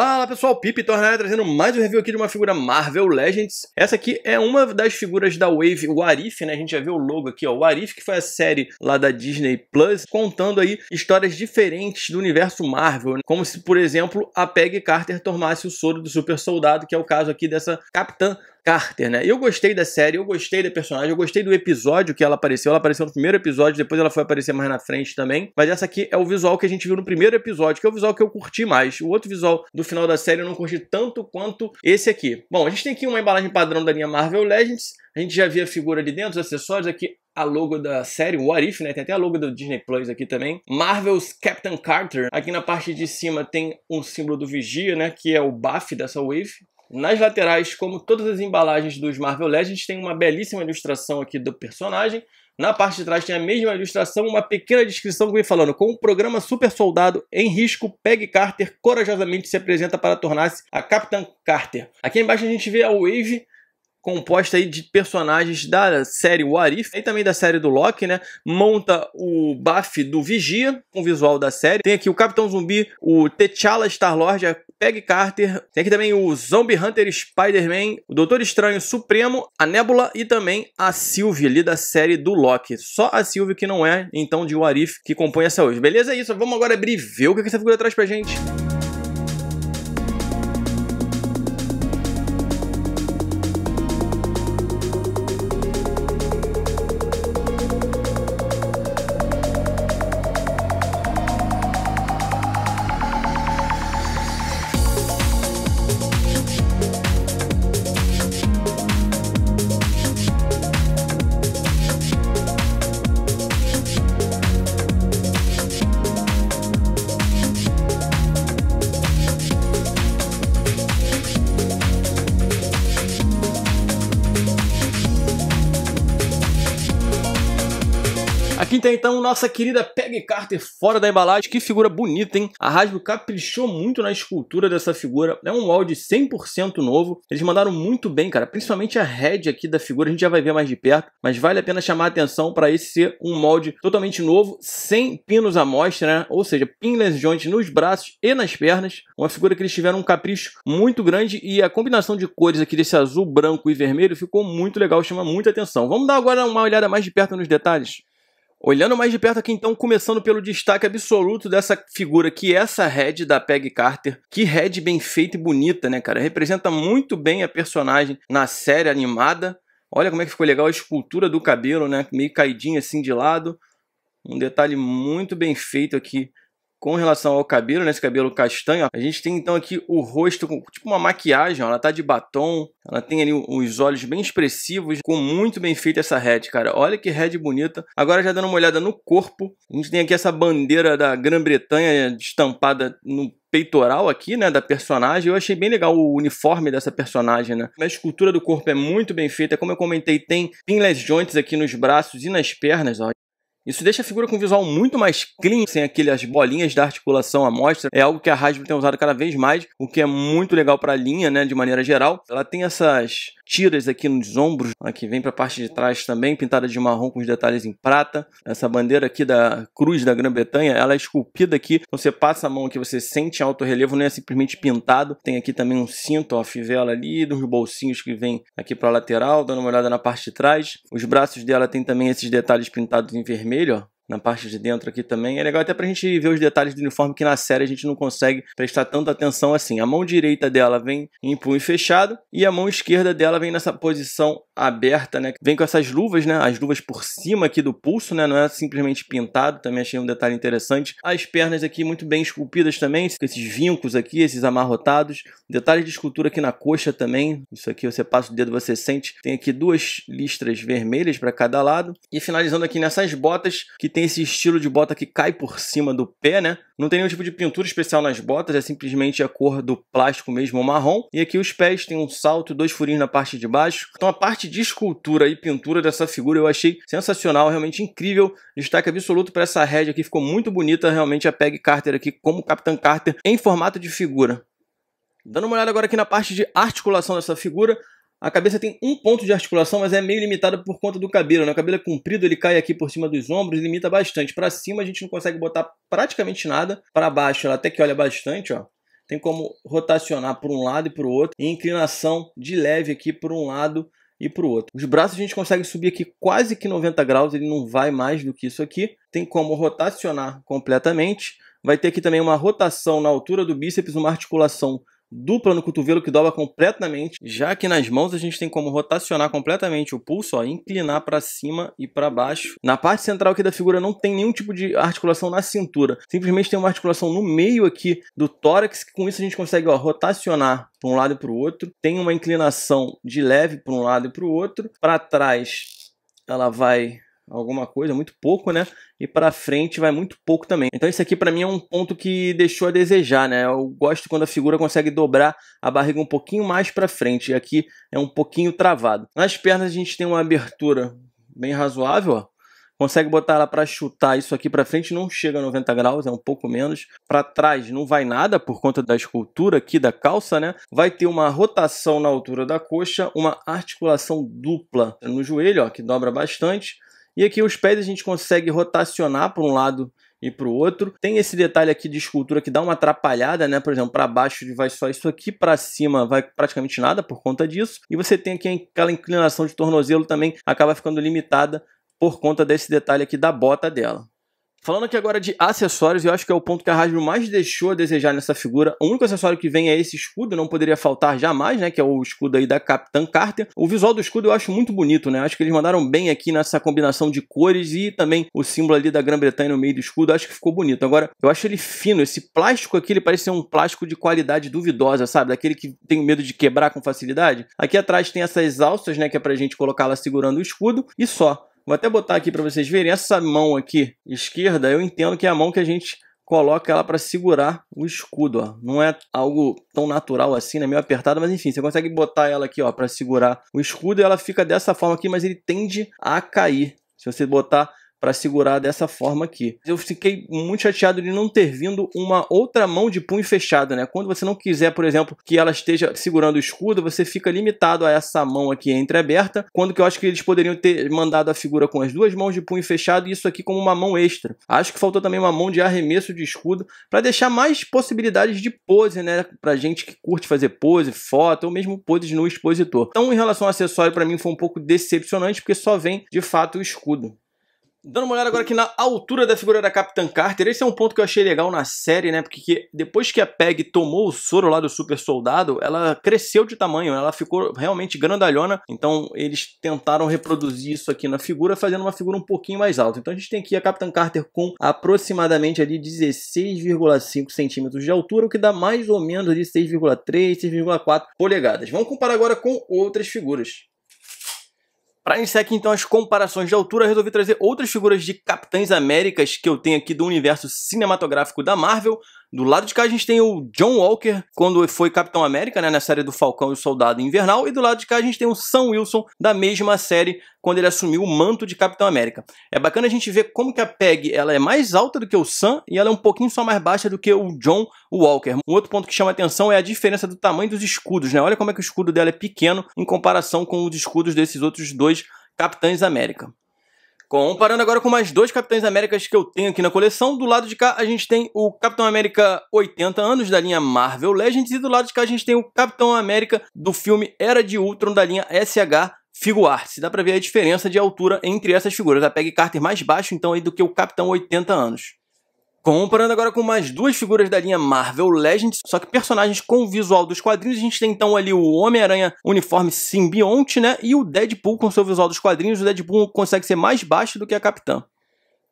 Fala pessoal, Pipe Tornado trazendo mais um review aqui de uma figura Marvel Legends. Essa aqui é uma das figuras da Wave Warif, né? A gente já viu o logo aqui, ó. O Warif, que foi a série lá da Disney Plus, contando aí histórias diferentes do universo Marvel. Né? Como se, por exemplo, a Peggy Carter tomasse o soro do super soldado, que é o caso aqui dessa Capitã Carter, né? Eu gostei da série, eu gostei da personagem, eu gostei do episódio que ela apareceu. Ela apareceu no primeiro episódio, depois ela foi aparecer mais na frente também. Mas essa aqui é o visual que a gente viu no primeiro episódio, que é o visual que eu curti mais. O outro visual do final da série eu não curti tanto quanto esse aqui. Bom, a gente tem aqui uma embalagem padrão da linha Marvel Legends. A gente já via a figura ali dentro, os acessórios aqui, a logo da série What If, né? Tem até a logo do Disney Plus aqui também. Marvel's Captain Carter. Aqui na parte de cima tem um símbolo do Vigia, né? Que é o buff dessa Wave. Nas laterais, como todas as embalagens dos Marvel Legends, tem uma belíssima ilustração aqui do personagem. Na parte de trás tem a mesma ilustração, uma pequena descrição que vem falando. Com o programa Super Soldado em risco, Peggy Carter corajosamente se apresenta para tornar-se a Capitã Carter. Aqui embaixo a gente vê a Wave composta aí de personagens da série What If e também da série do Loki, né? Monta o buff do Vigia, com o visual da série. Tem aqui o Capitão Zumbi, o T'Challa Star-Lord, a Peggy Carter. Tem aqui também o Zombie Hunter Spider-Man, o Doutor Estranho Supremo, a Nebula e também a Sylvie ali da série do Loki. Só a Sylvie que não é, então, de What If que compõe essa hoje. Beleza? É isso. Vamos agora abrir e ver o que essa figura traz pra gente. Aqui tem então nossa querida Peggy Carter fora da embalagem. Que figura bonita, hein? A Hasbro caprichou muito na escultura dessa figura. É um molde 100% novo. Eles mandaram muito bem, cara. Principalmente a head aqui da figura. A gente já vai ver mais de perto. Mas vale a pena chamar a atenção para esse ser um molde totalmente novo, sem pinos à mostra, né? Ou seja, pinless joint nos braços e nas pernas. Uma figura que eles tiveram um capricho muito grande e a combinação de cores aqui desse azul, branco e vermelho ficou muito legal, chama muita atenção. Vamos dar agora uma olhada mais de perto nos detalhes? Olhando mais de perto aqui, então, começando pelo destaque absoluto dessa figura, que é essa head da Peggy Carter. Que head bem feita e bonita, né, cara? Representa muito bem a personagem na série animada. Olha como é que ficou legal a escultura do cabelo, né? Meio caidinho assim de lado. Um detalhe muito bem feito aqui com relação ao cabelo, nesse cabelo castanho, a gente tem então aqui o rosto com tipo uma maquiagem, ó, ela tá de batom, ela tem ali os olhos bem expressivos, com muito bem feita essa head, cara. Olha que head bonita. Agora já dando uma olhada no corpo, a gente tem aqui essa bandeira da Grã-Bretanha estampada no peitoral aqui, né, da personagem. Eu achei bem legal o uniforme dessa personagem, né. A escultura do corpo é muito bem feita, como eu comentei, tem pinless joints aqui nos braços e nas pernas, ó. Isso deixa a figura com um visual muito mais clean, sem aquelas bolinhas da articulação à mostra. É algo que a Hasbro tem usado cada vez mais, o que é muito legal para a linha, né, de maneira geral. Ela tem essas tiras aqui nos ombros, aqui vem para a parte de trás também, pintada de marrom com os detalhes em prata. Essa bandeira aqui da cruz da Grã-Bretanha, ela é esculpida aqui. Então você passa a mão aqui, você sente alto relevo, não é simplesmente pintado. Tem aqui também um cinto, ó, fivela ali, dos bolsinhos que vem aqui para a lateral, dando uma olhada na parte de trás. Os braços dela tem também esses detalhes pintados em vermelho, ó na parte de dentro aqui também. É legal até pra gente ver os detalhes do uniforme que na série a gente não consegue prestar tanta atenção assim. A mão direita dela vem em punho fechado e a mão esquerda dela vem nessa posição aberta, né? Vem com essas luvas, né? As luvas por cima aqui do pulso, né? Não é simplesmente pintado, também achei um detalhe interessante. As pernas aqui muito bem esculpidas também, com esses vincos aqui, esses amarrotados. Detalhes de escultura aqui na coxa também. Isso aqui você passa o dedo, você sente. Tem aqui duas listras vermelhas para cada lado. E finalizando aqui nessas botas que tem esse estilo de bota que cai por cima do pé, né? Não tem nenhum tipo de pintura especial nas botas, é simplesmente a cor do plástico mesmo, marrom. E aqui os pés tem um salto, dois furinhos na parte de baixo. Então a parte de escultura e pintura dessa figura eu achei sensacional, realmente incrível. Destaque absoluto para essa head aqui, ficou muito bonita realmente a Peg Carter aqui como Capitã Carter em formato de figura. Dando uma olhada agora aqui na parte de articulação dessa figura, a cabeça tem um ponto de articulação, mas é meio limitada por conta do cabelo. Né? O cabelo é comprido, ele cai aqui por cima dos ombros, limita bastante. Para cima a gente não consegue botar praticamente nada. Para baixo ela até que olha bastante, ó. tem como rotacionar por um lado e para o outro, e inclinação de leve aqui por um lado e para o outro. Os braços a gente consegue subir aqui quase que 90 graus, ele não vai mais do que isso aqui. Tem como rotacionar completamente. Vai ter aqui também uma rotação na altura do bíceps, uma articulação dupla no cotovelo que dobra completamente. Já que nas mãos a gente tem como rotacionar completamente o pulso, ó, inclinar para cima e para baixo. Na parte central aqui da figura não tem nenhum tipo de articulação na cintura. Simplesmente tem uma articulação no meio aqui do tórax, que com isso a gente consegue ó, rotacionar para um lado e para o outro. Tem uma inclinação de leve para um lado e para o outro. Para trás ela vai alguma coisa, muito pouco, né? E para frente vai muito pouco também. Então isso aqui para mim é um ponto que deixou a desejar, né? Eu gosto quando a figura consegue dobrar a barriga um pouquinho mais para frente. E aqui é um pouquinho travado. Nas pernas a gente tem uma abertura bem razoável, ó. Consegue botar ela para chutar isso aqui para frente, não chega a 90 graus, é um pouco menos. Para trás não vai nada por conta da escultura aqui da calça, né? Vai ter uma rotação na altura da coxa, uma articulação dupla no joelho, ó, que dobra bastante e aqui os pés a gente consegue rotacionar para um lado e para o outro. Tem esse detalhe aqui de escultura que dá uma atrapalhada, né? Por exemplo, para baixo vai só isso aqui, para cima vai praticamente nada por conta disso. E você tem aqui aquela inclinação de tornozelo também acaba ficando limitada por conta desse detalhe aqui da bota dela. Falando aqui agora de acessórios, eu acho que é o ponto que a Hasbro mais deixou a desejar nessa figura. O único acessório que vem é esse escudo, não poderia faltar jamais, né? Que é o escudo aí da Capitã Carter. O visual do escudo eu acho muito bonito, né? Acho que eles mandaram bem aqui nessa combinação de cores e também o símbolo ali da Grã-Bretanha no meio do escudo. Acho que ficou bonito. Agora, eu acho ele fino. Esse plástico aqui, ele parece ser um plástico de qualidade duvidosa, sabe? Daquele que tem medo de quebrar com facilidade. Aqui atrás tem essas alças, né? Que é pra gente colocar lá segurando o escudo. E só. Vou até botar aqui para vocês verem. Essa mão aqui, esquerda, eu entendo que é a mão que a gente coloca ela para segurar o escudo, ó. Não é algo tão natural assim, né? Meio apertado, mas enfim, você consegue botar ela aqui, ó, para segurar o escudo e ela fica dessa forma aqui, mas ele tende a cair. Se você botar para segurar dessa forma aqui. Eu fiquei muito chateado de não ter vindo uma outra mão de punho fechado, né? Quando você não quiser, por exemplo, que ela esteja segurando o escudo, você fica limitado a essa mão aqui entreaberta, quando que eu acho que eles poderiam ter mandado a figura com as duas mãos de punho fechado e isso aqui como uma mão extra. Acho que faltou também uma mão de arremesso de escudo para deixar mais possibilidades de pose, né? Pra gente que curte fazer pose, foto ou mesmo poses no expositor. Então, em relação ao acessório, para mim foi um pouco decepcionante porque só vem de fato o escudo. Dando uma olhada agora aqui na altura da figura da Capitã Carter, esse é um ponto que eu achei legal na série, né? Porque depois que a Peg tomou o soro lá do super soldado, ela cresceu de tamanho, ela ficou realmente grandalhona. Então eles tentaram reproduzir isso aqui na figura, fazendo uma figura um pouquinho mais alta. Então a gente tem aqui a Capitã Carter com aproximadamente ali 16,5 centímetros de altura, o que dá mais ou menos ali 6,3, 6,4 polegadas. Vamos comparar agora com outras figuras. Para iniciar aqui então as comparações de altura, resolvi trazer outras figuras de Capitães Américas que eu tenho aqui do universo cinematográfico da Marvel, do lado de cá a gente tem o John Walker, quando foi Capitão América, né, na série do Falcão e o Soldado Invernal, e do lado de cá a gente tem o Sam Wilson, da mesma série, quando ele assumiu o manto de Capitão América. É bacana a gente ver como que a Peg ela é mais alta do que o Sam, e ela é um pouquinho só mais baixa do que o John Walker. Um outro ponto que chama atenção é a diferença do tamanho dos escudos, né? Olha como é que o escudo dela é pequeno em comparação com os escudos desses outros dois Capitães América. Comparando agora com mais dois Capitães Américas que eu tenho aqui na coleção, do lado de cá a gente tem o Capitão América 80 anos da linha Marvel Legends e do lado de cá a gente tem o Capitão América do filme Era de Ultron da linha SH Figuarts. Dá pra ver a diferença de altura entre essas figuras. A Peggy Carter mais baixo então aí do que o Capitão 80 anos. Comparando agora com mais duas figuras da linha Marvel Legends, só que personagens com o visual dos quadrinhos, a gente tem então ali o Homem-Aranha uniforme simbionte, né? E o Deadpool com seu visual dos quadrinhos, o Deadpool consegue ser mais baixo do que a Capitã.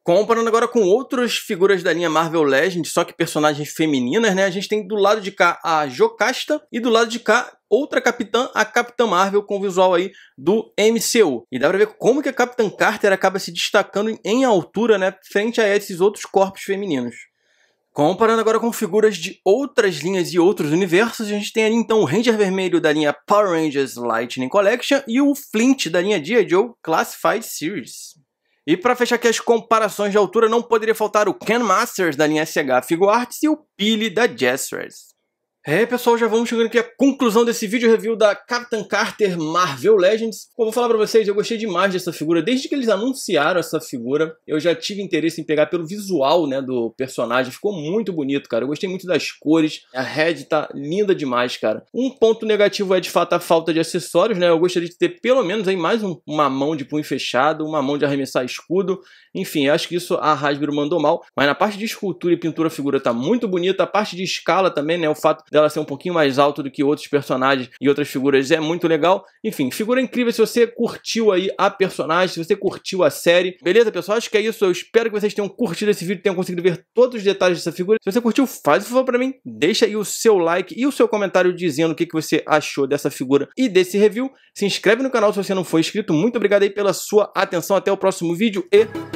Comparando agora com outras figuras da linha Marvel Legends, só que personagens femininas, né? A gente tem do lado de cá a Jocasta e do lado de cá outra capitã, a Capitã Marvel, com o visual aí do MCU. E dá pra ver como que a Capitã Carter acaba se destacando em altura, né? Frente a esses outros corpos femininos. Comparando agora com figuras de outras linhas e outros universos, a gente tem ali então o Ranger Vermelho da linha Power Rangers Lightning Collection e o Flint da linha G.I. Joe Classified Series. E para fechar aqui as comparações de altura, não poderia faltar o Ken Masters da linha SH Figuarts e o Pili da Jazzers. É, pessoal, já vamos chegando aqui à conclusão desse vídeo review da Captain Carter Marvel Legends. Bom, vou falar pra vocês, eu gostei demais dessa figura. Desde que eles anunciaram essa figura, eu já tive interesse em pegar pelo visual, né, do personagem. Ficou muito bonito, cara. Eu gostei muito das cores. A head tá linda demais, cara. Um ponto negativo é, de fato, a falta de acessórios, né? Eu gostaria de ter pelo menos aí mais um, uma mão de punho fechado, uma mão de arremessar escudo. Enfim, acho que isso a Hasbro mandou mal. Mas na parte de escultura e pintura a figura tá muito bonita. A parte de escala também, né? O fato dela ser um pouquinho mais alto do que outros personagens e outras figuras é muito legal. Enfim, figura incrível se você curtiu aí a personagem, se você curtiu a série. Beleza, pessoal? Acho que é isso. Eu espero que vocês tenham curtido esse vídeo, tenham conseguido ver todos os detalhes dessa figura. Se você curtiu, faz um favor pra mim. Deixa aí o seu like e o seu comentário dizendo o que, que você achou dessa figura e desse review. Se inscreve no canal se você não for inscrito. Muito obrigado aí pela sua atenção. Até o próximo vídeo e